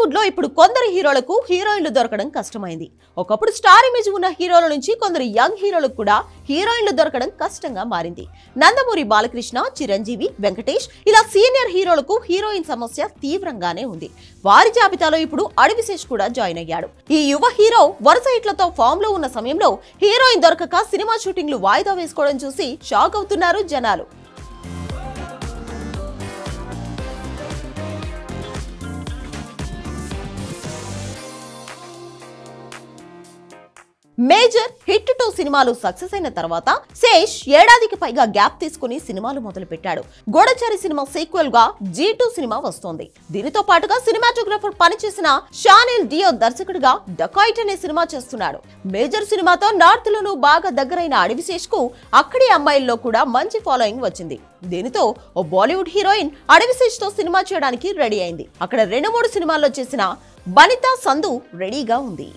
బాలీవుడ్లో ఇప్పుడు కొందరు హీరోలకు హీరోయిన్లు దొరకడం కష్టమైంది. ఒకప్పుడు స్టార్ ఇమేజ్ ఉన్న హీరోల నుంచి కొందరు యంగ్ హీరోలకు కూడా హీరోయిన్లు దొరకడం కష్టంగా మారింది. నందమూరి బాలకృష్ణ చిరంజీవి వెంకటేష్ ఇలా సీనియర్ హీరోలకు హీరోయిన్ సమస్య తీవ్రంగానే ఉంది. వారి జాబితాలో ఇప్పుడు అడవిశేష్ కూడా జాయిన్ అయ్యాడు. ఈ యువ హీరో వరుస హిట్లతో ఫామ్లో ఉన్న సమయంలో హీరోయిన్ దొరకక సినిమా షూటింగ్లు వాయిదా వేసుకోవడం చూసి షాక్ అవుతున్నారు జనాలు. మేజర్ హిట్ టూ సినిమాలు సక్సెస్ అయిన తర్వాత శేష్ ఏడాదికి పైగా గ్యాప్ తీసుకుని సినిమాలు మొదలు పెట్టాడు గోడచారి సినిమా సీక్వెల్గా జీ టూ సినిమా వస్తోంది. దీనితో పాటుగా సినిమాటోగ్రాఫర్ పనిచేసిన షానిల్ డియో దర్శకుడిగా డకాయిట్ అనే సినిమా చేస్తున్నాడు. మేజర్ సినిమాతో నార్త్ లోనూ బాగా దగ్గరైన అడవిశేష్కు అక్కడి అమ్మాయిల్లో కూడా మంచి ఫాలోయింగ్ వచ్చింది. దీనితో ఓ బాలీవుడ్ హీరోయిన్ అడవిశేష్తో సినిమా చేయడానికి రెడీ అయింది. అక్కడ రెండు మూడు సినిమాల్లో చేసిన బనితా సంధు రెడీగా ఉంది.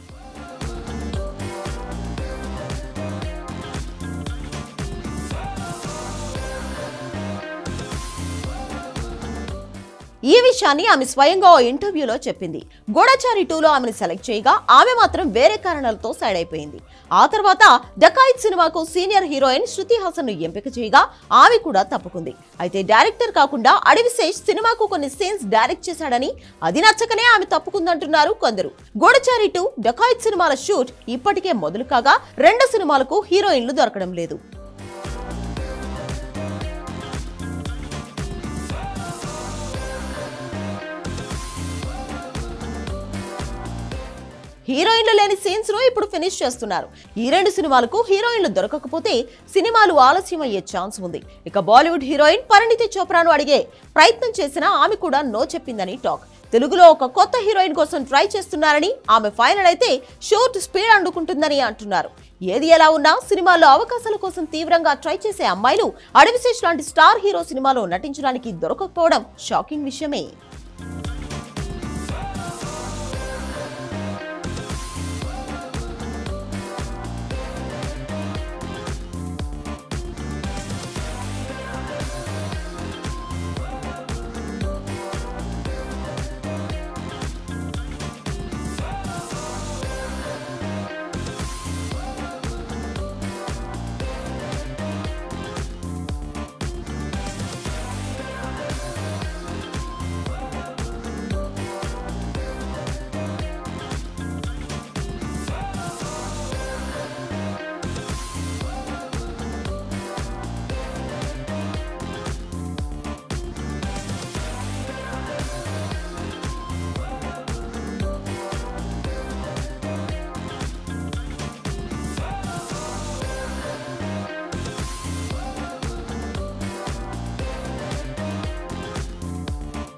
ఈ విషయాన్ని ఆమె స్వయంగా ఓ ఇంటర్వ్యూలో చెప్పింది. గూఢచారి టూలో ఆమెను సెలెక్ట్ చేయగా ఆమె మాత్రం వేరే కారణాలతో సైడ్ అయిపోయింది. ఆ తర్వాత డకాయిత్ సినిమాకు సీనియర్ హీరోయిన్ శృతి హాసన్ను ఎంపిక చేయగా ఆమె కూడా తప్పుకుంది. అయితే డైరెక్టర్ కాకుండా అడవిశేష్ సినిమాకు కొన్ని సీన్స్ డైరెక్ట్ చేశాడని అది నచ్చకనే ఆమె తప్పుకుందంటున్నారు కొందరు. గూఢచారి టూ డకాయిత్ సినిమాల షూట్ ఇప్పటికే మొదలు కాగా రెండు సినిమాలకు హీరోయిన్లు దొరకడం లేదు. హీరోయిన్లు లేని సీన్స్ను ఇప్పుడు ఫినిష్ చేస్తున్నారు. ఈ రెండు సినిమాలకు హీరోయిన్లు దొరకకపోతే సినిమాలు ఆలస్యం అయ్యే ఛాన్స్ ఉంది. ఇక బాలీవుడ్ హీరోయిన్ పరిణితి చోప్రాను అడిగే ప్రయత్నం చేసినా ఆమె కూడా నో చెప్పిందని టాక్. తెలుగులో ఒక కొత్త హీరోయిన్ కోసం ట్రై చేస్తున్నారని ఆమె ఫైనల్ అయితే షూట్ స్పీడ్ అందుకుంటుందని అంటున్నారు. ఏది ఎలా ఉన్నా సినిమాల్లో అవకాశాల కోసం తీవ్రంగా ట్రై చేసే అమ్మాయిలు అడవిశేష్ లాంటి స్టార్ హీరో సినిమాలో నటించడానికి దొరకకపోవడం షాకింగ్ విషయమే.